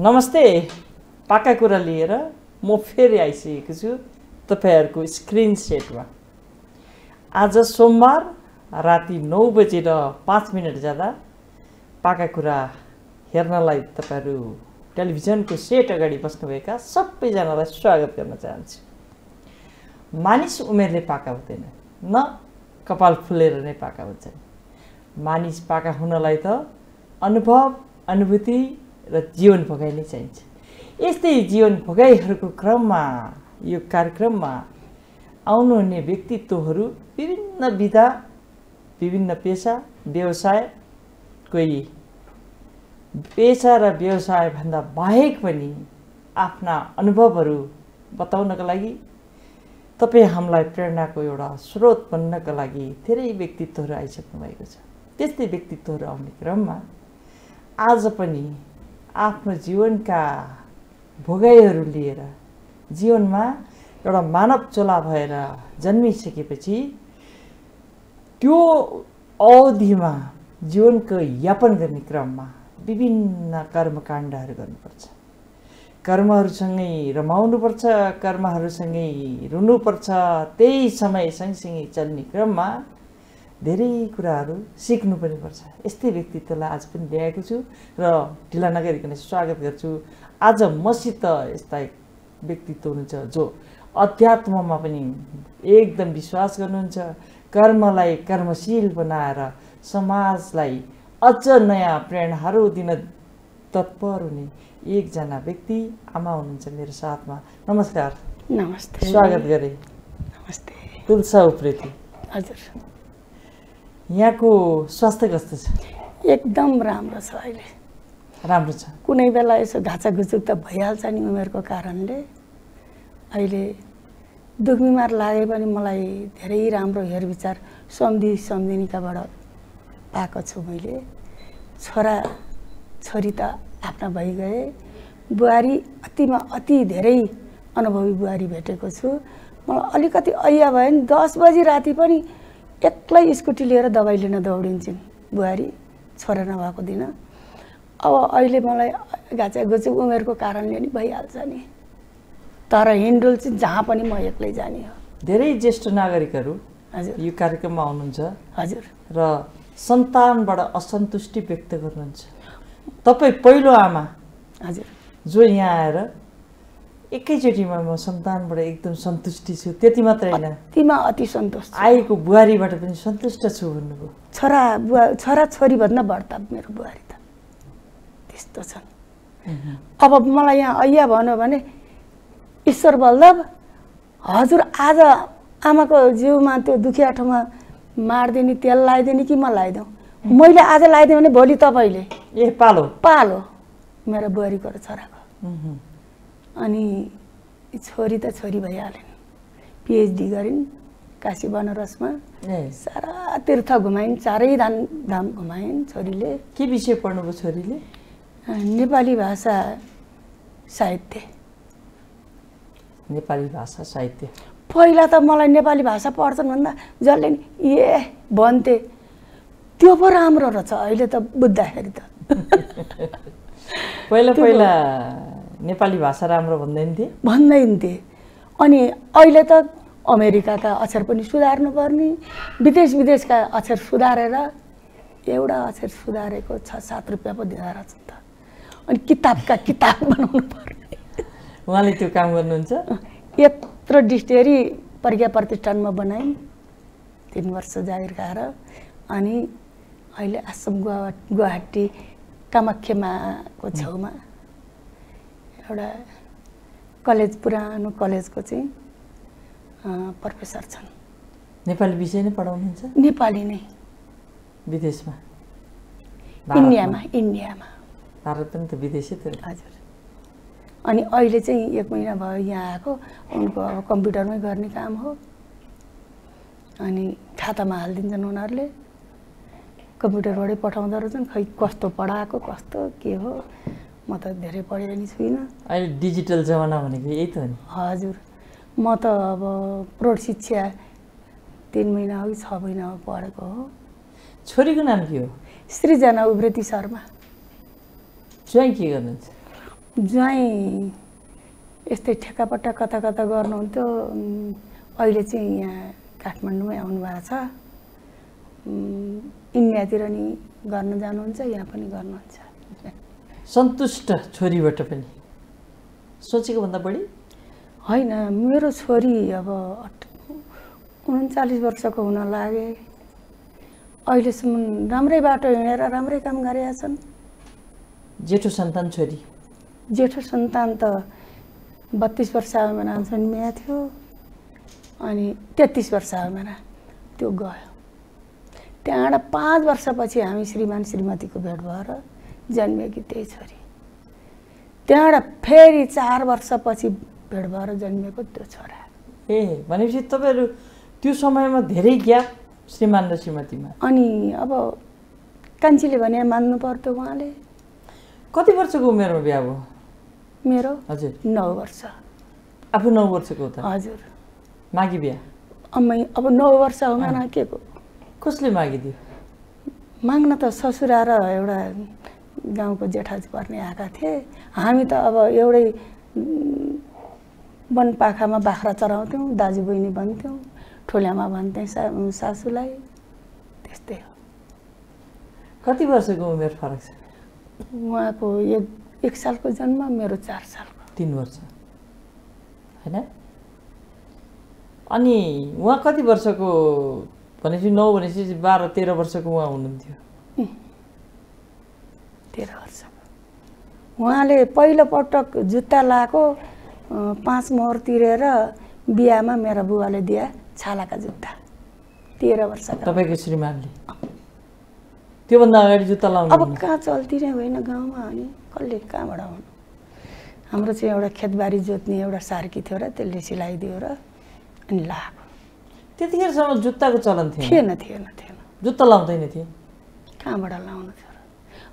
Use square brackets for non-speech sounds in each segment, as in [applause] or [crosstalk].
नमस्ते पाका कुरा लिएर म फेरि आइसकेको छु तपाईँहरूको स्क्रिन सेटमा। आज सोमबार राति नौ बजेर पाँच मिनट जाँदा पाका कुरा हेर्नलाई तपाईँहरू टेलिभिजनको सेट अगाडि बस्नुभएका सबैजनालाई स्वागत गर्न चाहन्छु। मानिस उमेरले पाका हुँदैन न कपाल फुलेर नै पाका हुन्छन्। मानिस पाका हुनलाई त अनुभव अनुभूति र जीवन भोगाइ नै चाहिन्छ। यस्तै जीवन भोगाइहरूको क्रममा यो कार्यक्रममा आउनुहुने व्यक्तित्वहरू विभिन्न विधा विभिन्न पेसा व्यवसाय कोही पेसा र व्यवसायभन्दा बाहेक पनि आफ्ना अनुभवहरू बताउनका लागि तपाईँ हामीलाई प्रेरणाको एउटा स्रोत बन्नका लागि धेरै व्यक्तित्वहरू आइसक्नु भएको छ। त्यस्तै व्यक्तित्वहरू आउने क्रममा आज पनि आफ्नो जीवनका भोगाइहरू लिएर जीवनमा एउटा मानव चोला भएर जन्मिसकेपछि त्यो अवधिमा जीवनको यापन गर्ने क्रममा विभिन्न कर्मकाण्डहरू गर्नुपर्छ। कर्महरूसँगै रमाउनुपर्छ कर्महरूसँगै रुनुपर्छ त्यही समय सँगसँगै चल्ने क्रममा धेरै कुराहरू सिक्नु पनि पर्छ। यस्तै व्यक्तित्वलाई आज पनि ल्याएको छु र ढिला नगरिकन स्वागत गर्छु। आज मसित यस्ता व्यक्तित्व हुनुहुन्छ जो अध्यात्ममा पनि एकदम विश्वास गर्नुहुन्छ कर्मलाई कर्मशील बनाएर समाजलाई अझ नयाँ प्रेरणाहरू दिन तत्पर हुने एकजना व्यक्ति आमा हुनुहुन्छ मेरो साथमा। नमस्कार। नमस्ते। स्वागत गरे। नमस्ते। तुलसा उप्रेती। हजुर। यहाँको स्वास्थ्य कस्तो छ? एकदम राम्रो छ अहिले। राम्रो छ। कुनै बेला यसो घाचाघुचुक त भइहाल्छ नि उमेरको कारणले। अहिले दुख बिमार लागे पनि मलाई धेरै राम्रो हेरविचार सम्धि सम्धिनीकाबाट पाएको छु मैले। छोरा छोरी त आफ्ना भइगए। बुहारी अतिमा अति धेरै अनुभवी बुहारी भेटेको छु। मलाई अलिकति ऐया भयो नि दस बजी राति पनि एक्लै स्कुटी लिएर दबाई लिन दौडिन्छन् बुहारी छोरा नभएको दिन। अब अहिले मलाई घाचाघुचुक उमेरको कारणले नि भइहाल्छ नि। तर हिँडुल चाहिँ जहाँ पनि म एक्लै जाने हो। धेरै ज्येष्ठ नागरिकहरू हजुर। यो कार्यक्रममा आउनुहुन्छ। हजुर। र सन्तानबाट असन्तुष्टि व्यक्त गर्नुहुन्छ। तपाईँ पहिलो आमा हजुर। जो यहाँ आएर एकैचोटिमा म सन्तानबाट एकदम सन्तुष्टि छु। त्यति मात्रै होइन। तीमा अति सन्तोष छु। आएको बुहारीबाट पनि सन्तुष्ट छु भन्नुभयो। छोरा बुवा छोरा छोरीभन्दा बढ्ता मेरो बुहारी त। त्यस्तो छन् अब मलाई यहाँ ऐया भन्यो भने ईश्वर बल्लभ हजुर आज आमाको जिउमा त्यो दुखिया ठाउँमा मारिदिने तेल लगाइदिने कि म लगाइदिउँ मैले आज लगाइदिएँ भने भोलि तपाईँले ए पालो। पालो मेरो बुहारीको र छोराको। अनि छोरी त छोरी भइहालिन्। पिएचडी गरिन् काशी बनारसमा सारा तीर्थ घुमाइन् चारै धाम धाम घुमाइन् छोरीले। के विषय पढ्नुभयो छोरीले? नेपाली भाषा साहित्य। नेपाली भाषा साहित्य। पहिला त मलाई नेपाली भाषा पढ्छन् भन्दा जसले नि ए भन्थे। त्यो पो राम्रो रहेछ अहिले त बुझ्दाखेरि त। [laughs] पहिला पहिला नेपाली भाषा राम्रो भन्दैन थिए भन्दैन थिए अनि अहिले त अमेरिकाका अक्षर पनि सुधार्नु पर्ने विदेश विदेशका अक्षर सुधारेर एउटा अक्षर सुधारेको छ सात रुपियाँ पो दिँदो रहेछ त। अनि किताबका किताब बनाउनु पर्ने। उहाँले त्यो काम गर्नुहुन्छ? यत्रो डिस्टेरी प्रज्ञा प्रतिष्ठानमा बनाइन् तिन वर्ष जागिर खाएर अनि अहिले आसाम गुवा गुवाहाटी कामाख्यामाको छेउमा एउटा कलेज पुरानो कलेजको चाहिँ प्रोफेसर छन्। नेपाली विषय नै पढाउनुहुन्छ? नेपाली नै। विदेशमा? इन्डियामा इन्डियामा। भारत पनि त विदेशै त। हजुर। अनि अहिले चाहिँ एक महिना भयो यहाँ आएको। उनको अब कम्प्युटरमै गर्ने काम हो। अनि खातामा हालिदिन्छन् उनीहरूले। कम्प्युटरबाटै पठाउँदो रहेछन्। खै कस्तो पढाएको कस्तो के हो? म त धेरै पढेको नि छुइनँ। अहिले डिजिटल जमाना भनेको यही त हो नि। हजुर म त अब प्रौढ शिक्षा तिन महिना हो कि छ महिना हो पढेको हो। छोरीको नाम के हो? सृजना उब्रेती शर्मा। ज्वाइँ के गर्नुहुन्छ? ज्वाइँ यस्तै ठेक्कापट्टा कता कता गर्नुहुन्थ्यो। अहिले चाहिँ यहाँ काठमाडौँमै आउनुभएको छ। उम्, इन्डियातिर नि गर्न जानुहुन्छ यहाँ पनि गर्नुहुन्छ। सन्तुष्ट छोरीबाट पनि। सोचेको भन्दा बढी? होइन मेरो छोरी अब उन्चालिस वर्षको हुन लागे। अहिलेसम्म राम्रै बाटो हिँडेर राम्रै काम गरेका छन्। जेठो सन्तान छोरी। जेठो सन्तान त बत्तिस वर्ष उमेरमा जन्मिएको थियो। अनि तेत्तिस वर्ष उमेरमा त्यो गयो। त्यहाँबाट पाँच वर्षपछि हामी श्रीमान श्रीमतीको भेट भएर जन्मेकी त्यही छोरी। त्यहाँबाट फेरि चार वर्षपछि भेट भएर जन्मेको त्यो छोरा। ए भनेपछि तपाईँहरू त्यो समयमा धेरै ग्याप श्रीमान र श्रीमतीमा? अनि अब कान्छीले भने मान्नु पर्थ्यो उहाँले। कति वर्षको उमेरमा बिहा भयो? मेरो हजुर। नौ वर्ष। आफू नौ वर्षको त? हजुर। माघी बिहा? अब नौ वर्ष हुँदैन के को कसले मागिदियो? माग्न त ससुरा र एउटा गाउँको जेठाजी पर्ने आएका थिए। हामी त अब एउटै वनपाखामा बाख्रा चराउँथ्यौँ दाजु बहिनी भन्थ्यौँ ठुल्यामा भन्थेँ सा सासूलाई। त्यस्तै हो। कति वर्षको उमेर फरक छ? उहाँको एक एक सालको जन्म मेरो चार सालको। तिन वर्ष। होइन? अनि उहाँ कति वर्षको भनेपछि नौ भनेपछि बाह्र तेह्र वर्षको उहाँ हुनुहुन्थ्यो? तेह्र वर्षको उहाँले पहिलोपटक जुत्ता लाएको अँ, पाँच मोहर तिरेर बिहामा मेरो बुवाले दिए छालाका जुत्ता। तेह्र वर्षका। तपाईँको श्रीमानले? त्योभन्दा अगाडि जुत्ता लाउनु अब कहाँ चल्ती नै होइन गाउँमा अनि कसले कहाँबाट आउनु? हाम्रो चाहिँ एउटा खेतबारी जोत्ने एउटा सार्की थियो र त्यसले सिलाइदियो र अनि लगाएको त्यतिखेरसम्म जुत्ताको चलन थिएन? थिएन थिएन थिएन। जुत्ता लाउँदैन थिए? कहाँबाट लाउनु थियो?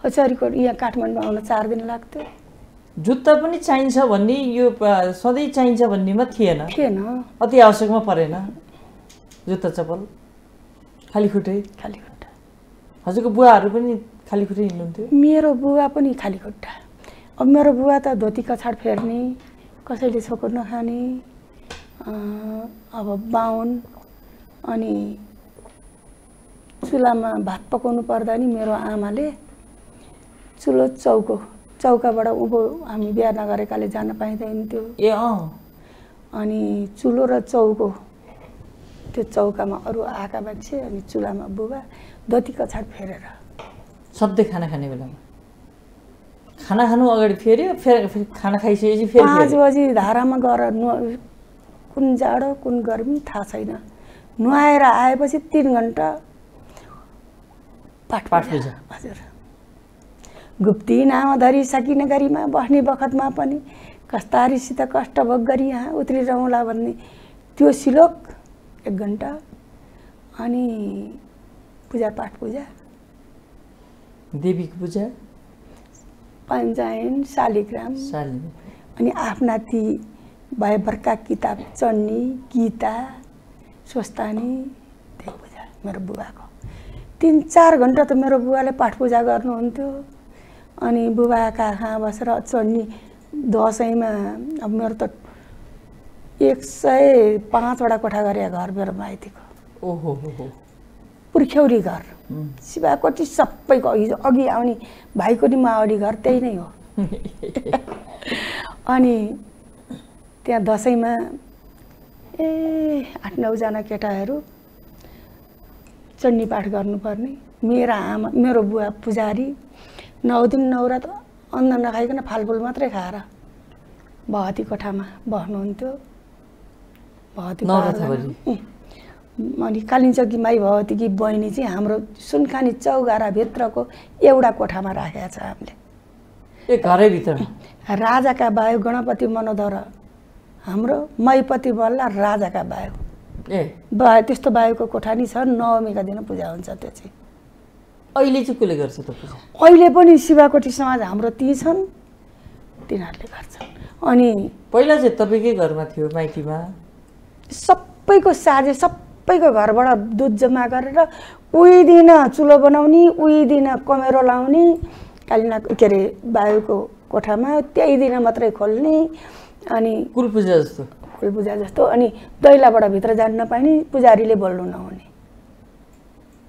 र चरीकोट यहाँ काठमाडौँ आउन चार दिन लाग्थ्यो। जुत्ता पनि चाहिन्छ भन्ने यो सधैँ चाहिन्छ भन्नेमा थिएन। थिएन। अति आवश्यकमा परेन। जुत्ता चप्पल। खाली खुट्टै। खाली खुट्टा। हजुरको बुवाहरू पनि खाली खुट्टै हिँड्नुहुन्थ्यो। मेरो बुवा पनि खाली खुट्टा। अब मेरो बुवा त धोती कछाड फेर्ने कसैले छोको नखाने अब बाहुन अनि चुलामा भात पकाउनु पर्दा नि मेरो आमाले चुलो चौको चौकाबाट उँभो हामी बिहा नगरेकाले जान पाइँदैन थियो ए अँ। अनि चुलो र चौको त्यो चौकामा अरू आएका मान्छे अनि चुलामा बुबा धोती कछाड फेरेर। सधैँ खाना खाने बेलामा? खाना खानु अगाडि फेऱ्यो फेर खाना खाइसकेपछि फेरि पाँच। बजी धारामा गएर नुहा कुन जाडो कुन गर्मी थाहा छैन। नुहाएर आएपछि तिन घन्टा पाठ पाठ। हजुर। गुप्ती नाम धरी सकिने गरीमा बस्ने बखतमा पनि। कस्तारीसित कष्ट भोग गरी यहाँ उत्रिरहँला भन्ने। त्यो श्लोक एक घन्टा अनि पूजापाठ पूजा। देवीको पूजा। पञ्चायन शालिग्राम। अनि आफ्ना ती भएभरका किताब चढ्ने गीता स्वस्थानी त्यही पूजा मेरो बुबाको। तिन चार घन्टा त मेरो बुबाले पाठ पूजा गर्नुहुन्थ्यो। अनि बुबाका कहाँ बसेर चढ्ने दसैँमा अब मेरो त एक सय पाँचवटा कोठा गरे घर मेरो माइतीको। ओहो पुर्ख्यौरी घर. शिवाकोटी सबैको हिजो अघि आउने भाइको नि मावडी घर त्यही नै हो। [laughs] अनि त्यहाँ दसैँमा ए आठ नौजना केटाहरू चण्डी पाठ गर्नुपर्ने। मेरा आमा मेरो बुवा पुजारी नौ दिन नौरात अन्न नखाइकन फालफुल मात्रै खाएर भगती कोठामा बस्नुहुन्थ्यो। उम्. अनि कालिम्चोकी माई भगवतीकी बहिनी चाहिँ हाम्रो सुनखानी चौघाराभित्रको एउटा कोठामा राखेका छ हामीले। राजाका बायो गणपति मनोदर हाम्रो मैपति बल्ल राजाका बायो। ए। बा त्यस्तो बायोको कोठा नि छ नवमीका दिन पूजा हुन्छ त्यो चाहिँ। अहिले चाहिँ कसले गर्छ त अहिले पनि शिवाकोटी समाज हाम्रो ती छन् तिनीहरूले गर्छन्। अनि पहिला चाहिँ तपाईँकै घरमा थियो माइतीमा? सबैको साझे सबैको घरबाट दुध जम्मा गरेर उही दिन चुलो बनाउने उही दिन कमेरो लाउने कालिना के अरे बायुको कोठामा त्यही दिन मात्रै खोल्ने अनि कुल पूजा जस्तो? फुल पूजा जस्तो अनि दैलाबाट भित्र जान नपाइने पुजारीले बोल्नु नहुने।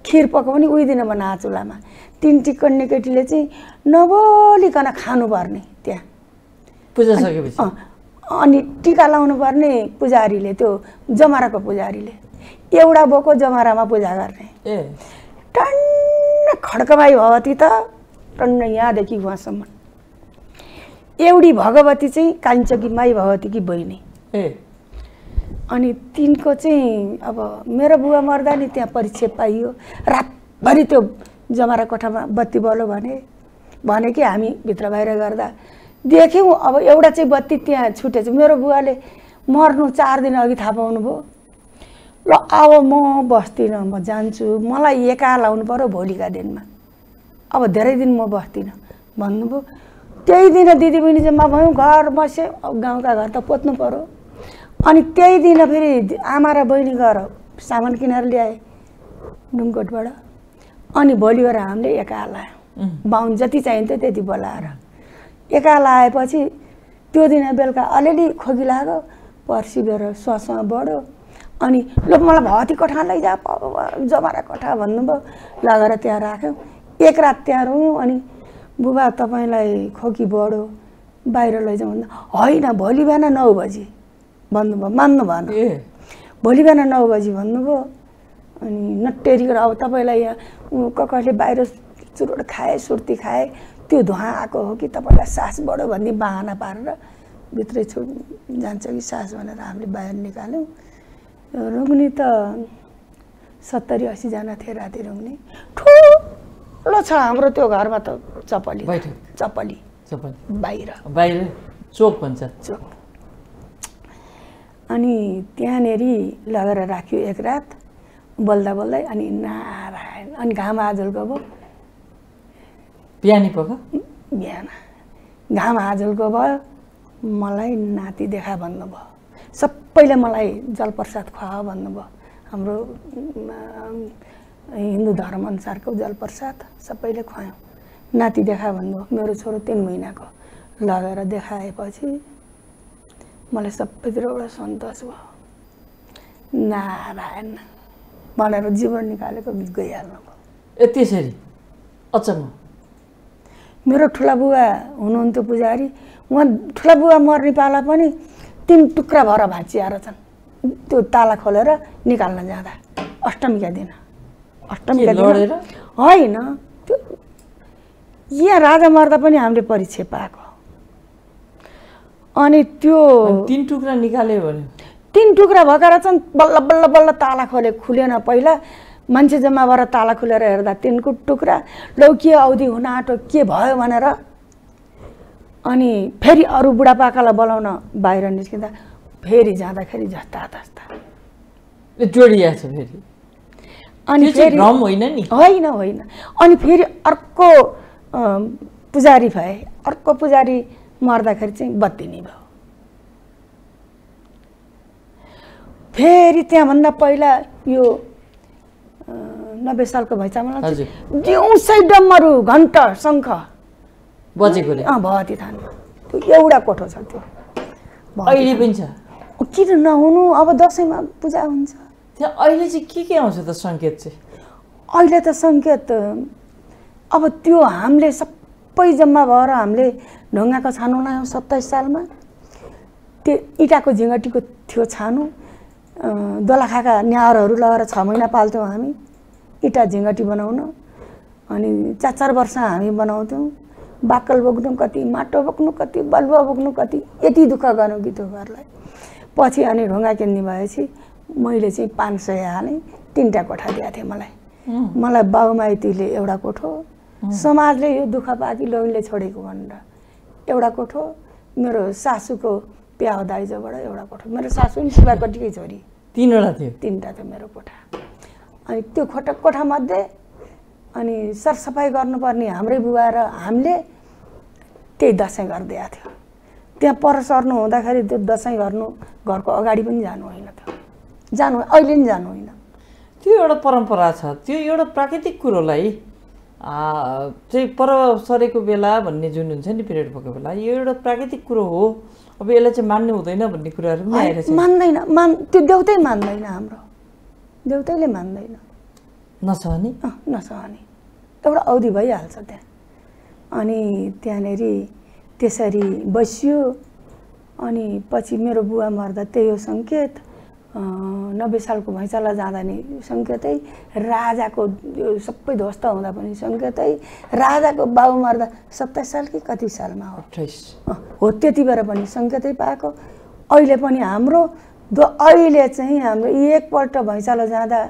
खिर पकाउने उही दिन बना चुलामा तिन टिकन्ने केटीले चाहिँ नबोलिकन खानुपर्ने त्यहाँ। पूजा सकेपछि? अनि टिका लाउनु पर्ने पुजारीले त्यो जमाराको पुजारीले। एउटा बोको जमारामा पूजा गर्ने। टन्न खड्कमाई भगवती त टन्न यहाँदेखि उहाँसम्म। एउटी भगवती चाहिँ कान्छकी माई भगवतीकी बहिनी। ए। अनि तिनको चाहिँ अब मेरो बुवा मर्दा नि त्यहाँ परीक्षा पाइयो। रातभरि त्यो जमारा कोठामा बत्ती बल्यो भने भने कि हामी भित्र बाहिर गर्दा। देख्यौँ अब एउटा चाहिँ बत्ती त्यहाँ छुटेछ। मेरो बुवाले मर्नु चार दिन अघि थाहा पाउनुभयो। ल अब म बस्दिनँ म जान्छु। मलाई एका लाउनु पऱ्यो भोलिका दिनमा। अब धेरै दिन म बस्दिनँ। भन्नुभयो। त्यही दिन दिदीबहिनी जम्मा भयौँ घर बस्यो। अब गाउँका घर त पोत्नु पऱ्यो अनि त्यही दिन फेरि आमा र बहिनी गएर सामान किनेर ल्याए ढुङ्कोटबाट अनि भोलि गएर हामीले एका लायौँ बाहुन जति चाहिन्थ्यो त्यति बोलाएर। एका लाएपछि त्यो दिन बेलुका अलिअलि खोकी लाग्यो पर्सि गएर श्वासमा बढ्यो। अनि ल मलाई भगवती कोठा लैजा जमारा कोठा भन्नुभयो। लगेर त्यहाँ राख्यौँ। एक रात त्यहाँ रोयौँ अनि बुबा तपाईँलाई खोकी बढ्यो बाहिर लैजाउँ भन्दा होइन भोलि बिहान नौ बजी। भन्नुभयो मान्नु भएन ए। भोलि बिहान नौ बजी भन्नुभयो अनि नटेरिकन अब तपाईँलाई यहाँ ककरले बाहिर चुरोट खाए सुर्ती खाए त्यो धुवा आएको हो कि तपाईँलाई सास बढ्यो भन्ने बाहना पारेर भित्रै छु जान्छ कि सास भनेर हामीले बाहिर निकाल्यौँ। रुग्नी त सत्तरी असीजना थिए राति रुग्नी। ठुलो छ हाम्रो त्यो घरमा त चपली चपली बाहिर। बाहिर चोक भन्छ। चोक। अनि त्यहाँनेरि लगेर राख्यो एक रात। बोल्दा बोल्दै अनि नारायण अनि घाम आजलको भयो पियानी पख बिहान। घाम आजलको भयो। मलाई नाति देखा भन्नुभयो। सबैले मलाई जलप्रसाद खुवा भन्नुभयो। हाम्रो हिन्दू धर्मअनुसारको जलप्रसाद सबैले खुवायौँ। नाति देखा भन्नुभयो मेरो छोरो तिन महिनाको। लगेर देखाएपछि मलाई सबैतिर एउटा सन्तोष भयो नारायण भनेर जीवन निकालेको गीत गइहाल्नु भयो त्यसरी अचम्म मेरो ठुला बुवा हुनुहुन्थ्यो पुजारी उहाँ ठुला बुवा मर्ने पाला पनि तिन टुक्रा भएर भाँचिएर छन् त्यो ताला खोलेर निकाल्न जाँदा अष्टमीका दिन अष्टमीका दिन? होइन त्यो यहाँ राजा मर्दा पनि हामीले परीक्षा पाएको अनि त्यो तिन टुक्रा निकाल्यो भने? तिन टुक्रा भएका रहेछन् बल्ल बल्ल बल्ल ताला खोले खुलेन पहिला। मान्छे जम्मा भएर ताला खुलेर हेर्दा तिनको टुक्रा। लौ के औधी हुन आँटो के भयो भनेर। अनि फेरि अरू बुढापाकालाई बोलाउन बाहिर निस्किँदा फेरि जाँदाखेरि जस्ता तस्ता ए जोडिया छ फेरि। अनि फेरि होइन नि। होइन होइन। अनि फेरि अर्को पुजारी भए अर्को पुजारी मर्दाखेरि चाहिँ बत्ती नि भयो। फेरि त्यहाँभन्दा पहिला यो नब्बे सालको हजुर। दिउँसै डम्मरू घन्ट शङ्ख। बजेकोले अँ भगवती थानमा। त्यो एउटा कोठो छ त्यो। अहिले पनि छ। किन नहुनु? अब दसैँमा पूजा हुन्छ। त्यहाँ अहिले चाहिँ के के आउँछ त सङ्केत चाहिँ? अहिले त सङ्केत अब त्यो हामीले सबै जम्मा भएर हामीले ढुङ्गाको छानो लायौँ सत्ताइस सालमा त्यो इँटाको झिङ्गटीको थियो छानो दोलखाका न्याउरहरू लगाएर छ महिना पाल्थ्यौँ हामी इँटा झिङ्गटी बनाउन। अनि चार चार वर्ष हामी बनाउँथ्यौँ। बाकल बोक्नु कति माटो बोक्नु कति बलुवा बोक्नु कति यति दुःख त्यो घरलाई पछि अनि ढुङ्गा किन्ने भएपछि मैले चाहिँ पाँच सय हालेँ तिनवटा कोठा दिएको थिएँ मलाई। मलाई बाबुमाइतीले एउटा कोठो समाजले यो दुःख पाकी लोनले छोडेको भनेर। एउटा कोठो मेरो सासूको प्याउ दाइजोबाट एउटा कोठो। मेरो सासू पनि शिवाकोटीकै छोरी। तिनवटा थियो। तिनवटा थियो मेरो कोठा। अनि त्यो कोठा कोठामध्ये अनि सरसफाइ गर्नुपर्ने हाम्रै बुवा र हामीले त्यही दसैँ गरिदिएको थियो। त्यहाँ पर सर्नु हुँदाखेरि त्यो दसैँ गर्नु घरको अगाडि पनि जानु होइन थियो। जानु अहिले पनि जानु होइन। त्यो एउटा परम्परा छ। त्यो एउटा प्राकृतिक कुरोलाई चाहिँ पर सरेको बेला भन्ने जुन हुन्छ नि पिरियड भएको बेला यो एउटा प्राकृतिक कुरो हो। अब यसलाई चाहिँ मान्नु हुँदैन भन्ने कुराहरू पनि आएर मान्दैन मान त्यो देउतै मान्दैन हाम्रो। देउतैले मान्दैन। नसहने अँ, नसहने एउटा अवधि भइहाल्छ त्यहाँ। अनि त्यहाँनिर त्यसरी बसियो। अनि पछि मेरो बुवा मर्दा त्यही हो सङ्केत। नब्बे सालको भैँचाला जाँदा नि सङ्केतै राजाको सबै ध्वस्त हुँदा पनि सङ्केतै राजाको बाउ मर्दा सत्ताइस साल कि कति सालमा हो? अठाइस हो त्यति बेला पनि सङ्केतै पाएको। अहिले पनि हाम्रो दो अहिले चाहिँ हाम्रो एकपल्ट भैँचालो जाँदा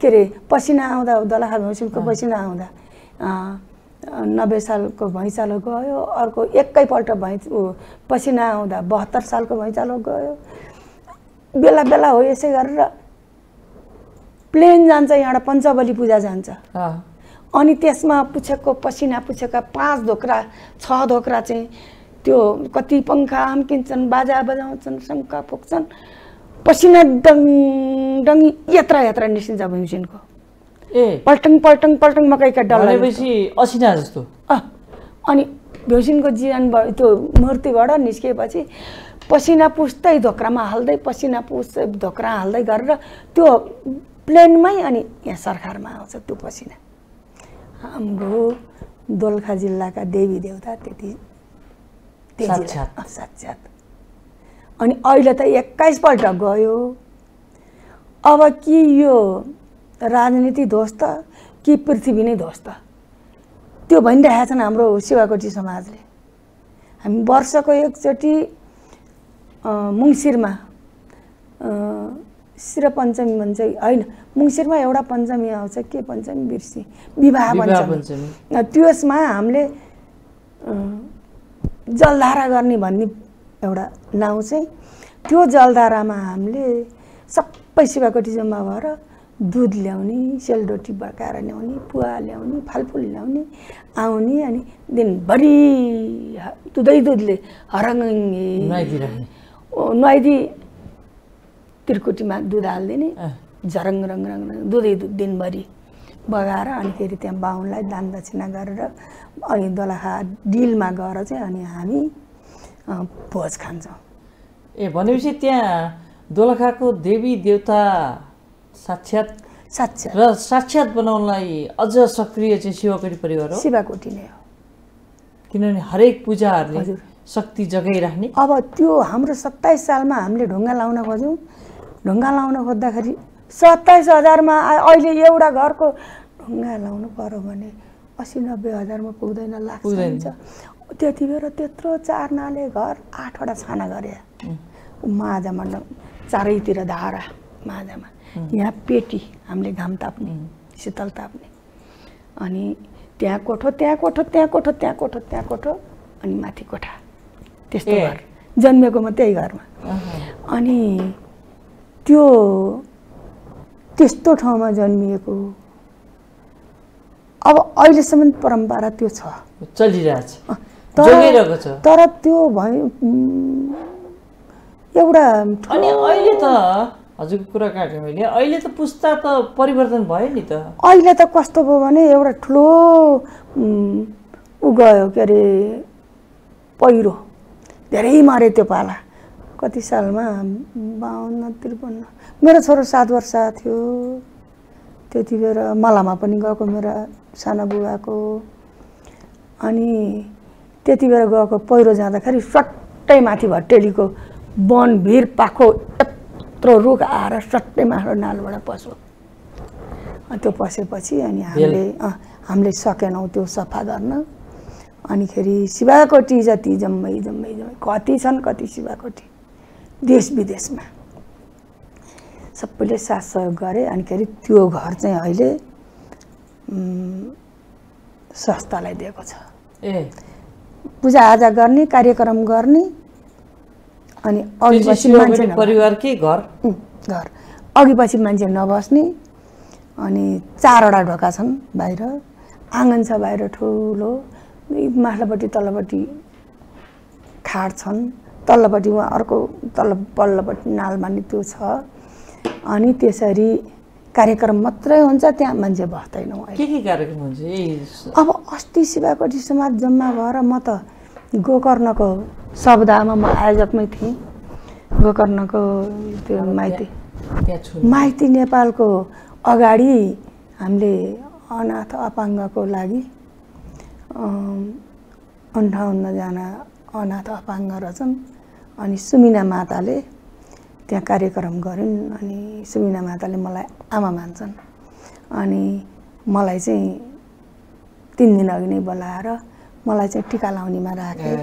के अरे पसिना आउँदा दलखा भैँसीको पसिना आउँदा नब्बे सालको भैँचालो गयो। अर्को एकैपल्ट भैँ पसिना आउँदा बहत्तर सालको भैँचालो गयो। बेला बेला हो यसै गरेर प्लेन जान्छ यहाँबाट पञ्चबली पूजा जान्छ। अनि त्यसमा पुछेको पसिना पुछेका पाँच धोक्रा छ धोक्रा चाहिँ त्यो कति पङ्खा आम्किन्छन् बाजा बजाउँछन् शङ्का फुक्छन् पसिना डङ डङ यत्रा यत्रा निस्किन्छ भुइँसिनको। ए। पल्टङ पल्टङ पल्टङ मकैका डल्ला असिना जस्तो। अनि भ्युसिनको जीवन त्यो मूर्तिबाट निस्किएपछि पसिना पुस्दै धोक्रामा हाल्दै पसिना पुस्दै धोक्रा हाल्दै गरेर त्यो प्लेनमै अनि यहाँ सरकारमा आउँछ त्यो पसिना। हाम्रो दोलखा जिल्लाका देवी देवता त्यति साक्षात्। अनि अहिले त एक्काइसपल्ट गयो। अब कि यो राजनीति ध्वस्त कि पृथ्वी नै ध्वस्त? त्यो भनिरहेका छन् हाम्रो सेवाकोटी समाजले। हामी वर्षको एकचोटि मुङ्सिरमा शिर पञ्चमी भन्छ होइन मुङ्सिरमा एउटा पञ्चमी आउँछ के पञ्चमी बिर्सी विवाह पञ्चमी। त्यसमा हामीले जलधारा गर्ने भन्ने एउटा नाउँ चाहिँ त्यो जलधारामा हामीले सबै शिवाकोटी जम्मा भएर दुध ल्याउने सेलरोटी पकाएर ल्याउने पुवा ल्याउने फलफुल ल्याउने आउने अनि दिनभरि दुधै दुधले हरङ्गी नुहाइदिई त्रिकुटीमा दुध हालिदिने झरङ रङ रङ रङ दुधै दुध दिनभरि बगाएर अनि फेरि त्यहाँ बाहुनलाई दान दक्षिणा गरेर अनि दोलखा डिलमा गएर चाहिँ अनि हामी भोज खान्छौँ। ए भनेपछि त्यहाँ दोलखाको देवी देवता साक्षात् साँच्चै र साक्षात् बनाउनलाई अझ सक्रिय चाहिँ शिवकोटी परिवार हो? शिवाकोटी नै हो। किनभने हरेक पूजाहरूले। शक्ति जगाइराख्ने अब त्यो हाम्रो सत्ताइस सालमा हामीले ढुङ्गा लाउन खोज्यौँ। ढुङ्गा लाउन खोज्दाखेरि सत्ताइस हजारमा आ- अहिले एउटा घरको ढुङ्गा लाउनु पर्यो भने असी नब्बे हजारमा पुग्दैन लाख। चाहिन्छ त्यति बेर त्यत्रो चार नाले घर आठवटा छाना गरे। माझा मण्डप चारैतिर धारा माझामा। यहाँ पेटी हामीले घाम ताप्ने शीतल ताप्ने। अनि त्यहाँ कोठो त्यहाँ कोठो त्यहाँ कोठो त्यहाँ कोठो त्यहाँ कोठो अनि माथि कोठा। त्यस्तो। घर। जन्मेको म त्यही घरमा। अनि त्यो त्यस्तो ठाउँमा जन्मिएको। अब अहिलेसम्म परम्परा त्यो छ। चलिरहेछ। तर तर त्यो भयो एउटा अनि अहिले त हजुरको कुरा काटेँ मैले अहिले त पुस्ता त परिवर्तन भयो नि त। अहिले त कस्तो भयो भने एउटा ठुलो ऊ गयो के अरे पहिरो। धेरै मरे त्यो पाला। कति सालमा? बाहन्न त्रिपन्न। मेरो छोरो सात वर्ष थियो। त्यति बेर मलामा पनि गएको मेरा साना बुबाको। अनि त्यति बेर गएको पहिरो जाँदाखेरि सट्टै माथि भट्टेलीको वन भिर पाखो यत्रो रुख आएर सट्टै माथि नालबाट पस्यो। त्यो पसेपछि अनि हामीले अँ, हामीले सकेनौँ त्यो सफा गर्न। अनिखेरि शिवाकोटी जति जम्मै जम्मै जम्मै कति छन् कति शिवाकोटी देश विदेशमा। सबैले साथ सहयोग गरे अनिखेरि त्यो घर चाहिँ अहिले संस्थालाई दिएको छ। ए। पूजाआजा गर्ने कार्यक्रम गर्ने अनि अघि पछि मान्छे नबस्ने। परिवारकै घर? घर। अघि पछि मान्छे नबस्ने अनि चारवटा ढोका छन् बाहिर। आँगन छ बाहिर ठुलो। माथिल्लोपट्टि तल्लोपट्टि खाट छन् तल्लोपट्टि उहाँ अर्को तल्लो पल्लोपट्टि नालमा नि त्यो छ अनि त्यसरी कार्यक्रम मात्रै हुन्छ त्यहाँ मान्छे बस्दैनौँ के के कार्यक्रम हुन्छ? अब अस्ति शिवाकोटी समाज जम्मा भएर म त गोकर्णको शब्दमा म आयोजकमै थिएँ। गोकर्णको त्यो माइती माइती नेपालको अगाडि हामीले अनाथ अपाङ्गको लागि अन्ठाउन्नजना अनाथ अपाङ्ग रहेछन् अनि सुमिना माताले त्यहाँ कार्यक्रम गरिन् अनि सुमिना माताले मलाई आमा मान्छन्। अनि मलाई चाहिँ तिन दिन अघि नै बोलाएर मलाई चाहिँ टिका लाउनेमा राखे।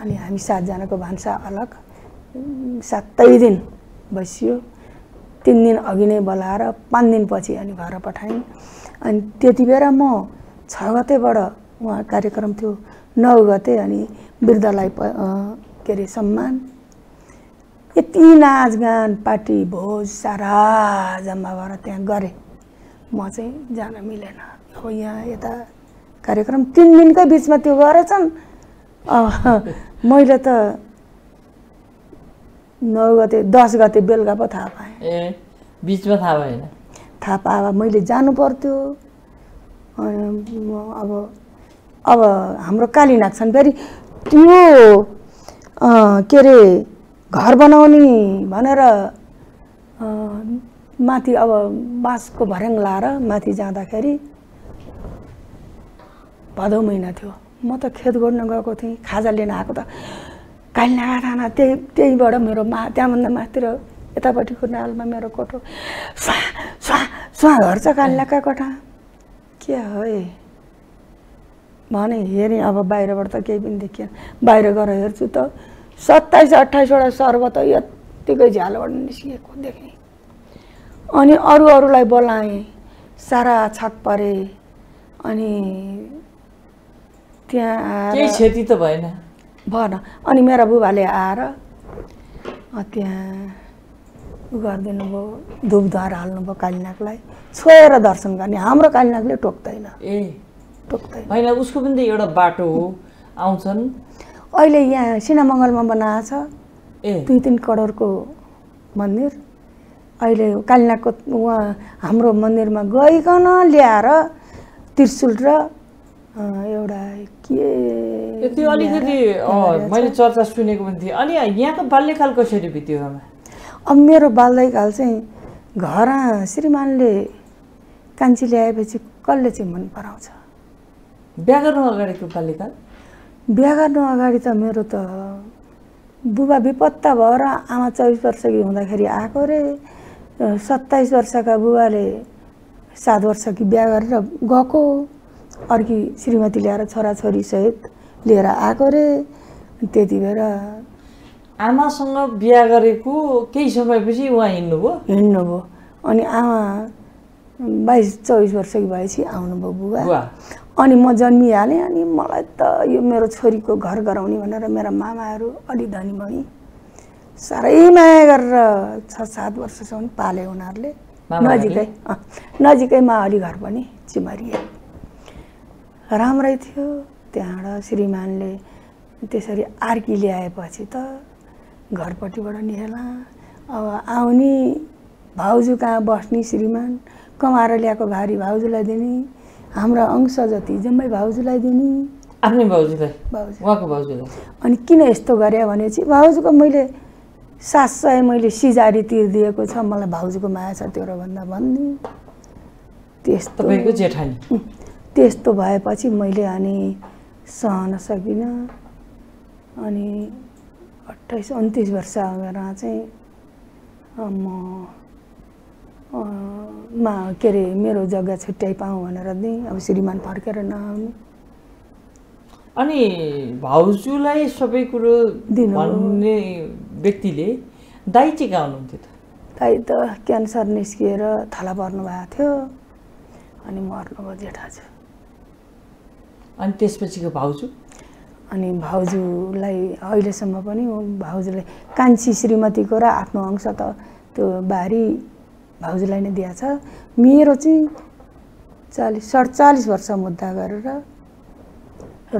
अनि हामी सातजनाको भान्सा अलग। सातै दिन बसियो। तिन दिन अघि नै बोलाएर पाँच दिनपछि अनि घर पठाइन्। अनि त्यति बेला म छ गतेबाट उहाँ कार्यक्रम थियो। नौ गते अनि वृद्धलाई के अरे सम्मान। यति नाचगान पार्टी भोज सारा जम्मा भएर त्यहाँ गरेँ। म चाहिँ जान मिलेन। अब यहाँ यता कार्यक्रम तिन दिनकै बिचमा त्यो गरेछन् मैले त नौ गते दस गते बेलुका पो थाहा पाएँ। ए बिचमा थाहा भएन। थाहा पाए मैले जानु पर्थ्यो। अब अब हाम्रो काली नाच्छन् फेरि त्यो के अरे घर बनाउने भनेर माथि अब बाँसको भर्याङ लाएर माथि जाँदाखेरि भदौ महिना थियो। म त खेत गर्न गएको थिएँ खाजा लिन आएको त। कालिनागा थाना त्यही त्यहीबाट मेरो मा त्यहाँभन्दा माथितिर यतापट्टिको नालमा मेरो कोठो। स्वा स्वा स्वा हर्छ कालिनाका कोठा। के हो है भने हेरेँ अब बाहिरबाट त केही पनि देखिएन। बाहिर गएर हेर्छु त सत्ताइस अट्ठाइसवटा सर्व त यत्तिकै झ्यालबाट निस्किएको देखेँ। अनि अरू अरूलाई बोलाएँ सारा छक परे। अनि त्यहाँ केही आएर क्षति त भएन। भएन। अनि मेरा बुबाले आएर त्यहाँ उ गरिदिनु भयो धुपधार हाल्नुभयो कालिनागलाई छोएर दर्शन गर्ने। हाम्रो कालिनागले टोक्दैन। ए होइन उसको पनि त एउटा बाटो हो। आउँछन्। अहिले यहाँ सिनामङ्गलमा बनाएको छ। ए। दुई तिन करोडको मन्दिर। अहिले कालिनागको उहाँ हाम्रो मन्दिरमा गइकन ल्याएर त्रिशुल र एउटा के त्यो अलिकति मैले चर्चा सुनेको पनि थिएँ। अनि यहाँको बाल्यकाल कसरी बित्यो अब मेरो बाल्दैकाल चाहिँ घर श्रीमानले कान्छी ल्याएपछि कसले चाहिँ मन पराउँछ? बिहा गर्नु अगाडिको बाल्यकाल बिहा गर्नु अगाडि त मेरो त बुबा विपत्ता भएर आमा चौबिस वर्षकी हुँदाखेरि आएको रे सत्ताइस वर्षका बुबाले सात वर्षकी बिहा गरेर गएको। अर्की श्रीमती ल्याएर छोराछोरी सहित लिएर आएको रे त्यति बेर आमासँग बिहा गरेको केही समयपछि उहाँ हिँड्नुभयो? हिँड्नुभयो। अनि आमा बाइस चौबिस वर्षकी भएपछि आउनुभयो बुबा। अनि म जन्मिहालेँ अनि मलाई त यो मेरो छोरीको घर गराउने भनेर मेरा मामाहरू अलि धनी मनी साह्रै माया गरेर छ सात वर्षसम्म पाले उनीहरूले? नजिकै अँ, नजिकैमा अलि घर पनि चिमरिए। राम्रै थियो त्यहाँबाट श्रीमानले त्यसरी आर्की ल्याएपछि त घरपट्टिबाट निहेला। अब आउने भाउजू कहाँ बस्ने श्रीमान? कमाएर ल्याएको भारी भाउजूलाई दिने। हाम्रा अंश जति जम्मै भाउजूलाई दिने। आफ्नै भाउजूलाई? उहाँको भाउजूलाई? अनि किन यस्तो गरे भने चाहिँ भाउजूको मैले सात सय मैले सिजारी तिरिदिएको छ मलाई भाउजूको माया छ तेरो भन्दा भन्ने। त्यस्तो। जेठानी? त्यस्तो भएपछि मैले अनि सहन सकिनँ। अनि अट्ठाइस उन्तिस वर्ष उमेरमा चाहिँ म मा के अरे मेरो जग्गा छुट्याइ पाऊँ भनेर दिएँ अब श्रीमान फर्केर नआउने। अनि भाउजूलाई सबै कुरो दिनु। भन्ने व्यक्तिले दाइ चाहिँ कहाँ हुनुहुन्थ्यो त? ताई त क्यान्सर निस्किएर थला पर्नु भएको थियो अनि मर्नुभयो जेठाजु अनि त्यसपछिको भाउजू? अनि भाउजूलाई अहिलेसम्म पनि ऊ भाउजूले कान्छी श्रीमतीको र आफ्नो अंश त त्यो बारी भाउजूलाई नै दिएको छ। मेरो चाहिँ चालिस सडचालिस वर्ष मुद्दा गरेर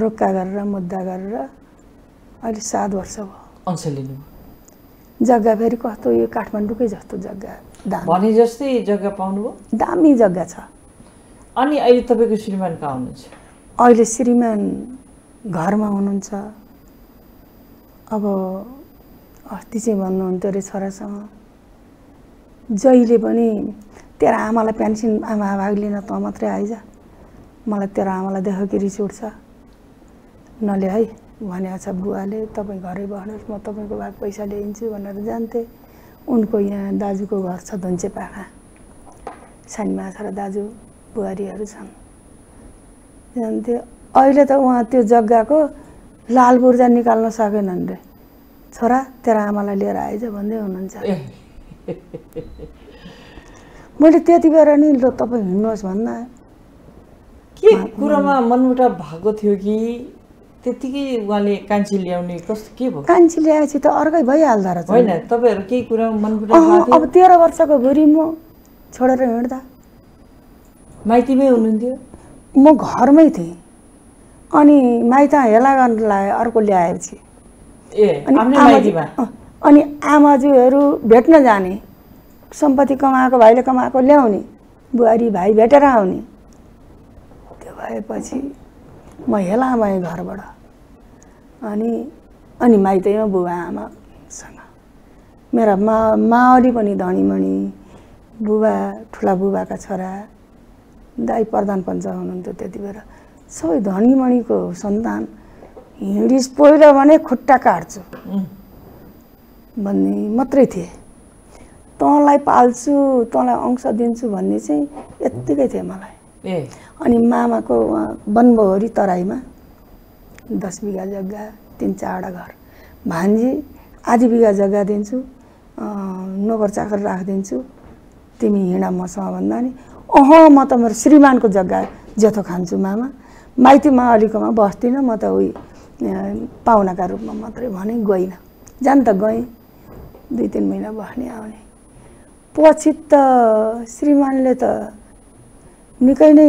रोक्का गरेर मुद्दा गरेर अहिले सात वर्ष भयो। जग्गा फेरि कस्तो यो काठमाडौँकै जस्तो जग्गा दामी। भने जस्तै जग्गा पाउनुभयो? दामी जग्गा छ। अनि अहिले तपाईँको श्रीमान कहाँ हुनुहुन्छ? अहिले श्रीमान घरमा हुनुहुन्छ। अब अस्ति चाहिँ भन्नुहुन्थ्यो अरे छोरासँग। जहिले पनि तेरो आमालाई पेन्सन आमा भाग लिन त मात्रै आइज। मलाई तेरो आमालाई देख कि रिस उठ्छ। नले है भनेको छ बुवाले तपाईँ घरै बस्नुहोस् म तपाईँको भाग पैसा ल्याइदिन्छु भनेर जान्थेँ। उनको यहाँ दाजुको घर छ धुन्चे पाखा सानी माछा र दाजु बुहारीहरू छन्। जान्थ्यो अहिले त उहाँ त्यो जग्गाको लाल बुर्जा निकाल्न सकेनन् रे। छोरा तेरो आमालाई लिएर आइज भन्दै हुनुहुन्छ। [laughs] मैले त्यति बेर नि ल तपाईँ हिँड्नुहोस् भन्दा के कुरामा मनमुटाव भएको थियो कि? त्यत्तिकै उहाँले कान्छी ल्याउने कस्तो के भयो? कान्छी ल्याएपछि त अर्कै भइहाल्दो रहेछ। होइन तपाईँहरू केही कुरामा मनमुटाव अब तेह्र वर्षको बुढी म छोडेर हिँड्दा। माइतीमै हुनुहुन्थ्यो? म घरमै थिएँ। अनि माइत हेला गर्न लाग्यो अर्को ल्याएपछि। ए अनि आफ्नै आमाजु- माइतीमा अँ, अनि आमाजुहरू भेट्न जाने सम्पत्ति कमाएको भाइले कमाएको ल्याउने बुहारी भाइ भेटेर आउने। त्यो भएपछि म हेला भएँ घरबाट। अनि अनि माइतैमा बुबा आमासँग। मेरा मा मावली पनि धनीमणी बुबा ठुला बुबाका छोरा दाई प्रधान पञ्च हुनुहुन्थ्यो त्यति बेला सबै धनीमणिको सन्तान। हिँडिस पहिलो भने खुट्टा काट्छु। भन्ने मात्रै थिए। तँलाई पाल्छु तँलाई अंश दिन्छु भन्ने चाहिँ यत्तिकै थियो मलाई। अनि मामाको वनबोहरी तराईमा दस बिघा जग्गा तिन चारवटा घर। भान्जी आधी बिघा जग्गा दिन्छु नोकर चाकर राखिदिन्छु तिमी हिँड मसँग भन्दा नि अह म त मेरो श्रीमानको जग्गा जेठो खान्छु मामा। माइतीमा अलिकमा बस्दिनँ म त उही पाहुनाका रूपमा मात्रै भने गइनँ। जान त गएँ। दुई तिन महिना बस्ने आउने। पछि त श्रीमानले त निकै नै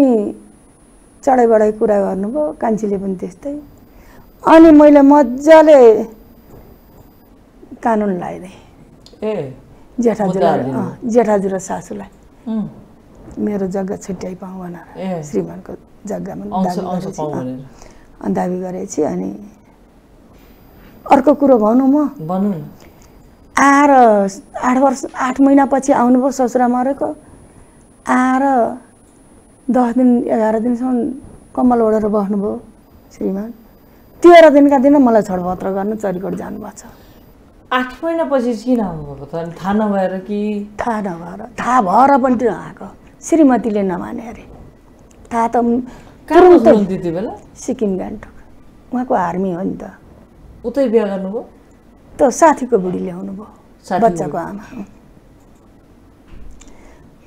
चढाइ बढाइ कुरा गर्नुभयो कान्छीले पनि त्यस्तै। अनि मैले मजाले कानुन लगाइदिएँ ए जेठाजुलाई मुद्दा अँ, जेठाजु र सासूलाई मेरो जग्गा छुट्याइ पाउँ। भनेर। श्रीमानको जग्गामा दाबी गरेपछि। अनि दाबी गरेपछि अनि अर्को कुरो भनौँ म। भनौँ आएर आठ वर्ष आठ महिनापछि आउनुभयो ससुरा मरेको आएर दस दिन एघार दिनसम्म कम्मल ओढेर बस्नुभयो श्रीमान। तेह्र दिनका दिन मलाई छोडपत्र गर्न चरीकोट जानुभएको छ। आठ महिनापछि किन आउनुभएको त? थाहा नभएर कि? थाहा नभएर थाहा भएर पनि त्यो आएको। श्रीमतीले नमाने अरे। थाहा त त्यति बेला? सिक्किम गान्तोक। उहाँको आर्मी हो नि त। उतै बिहा गर्नुभयो? त साथीको बुढी ल्याउनु भयो बच्चाको आमा।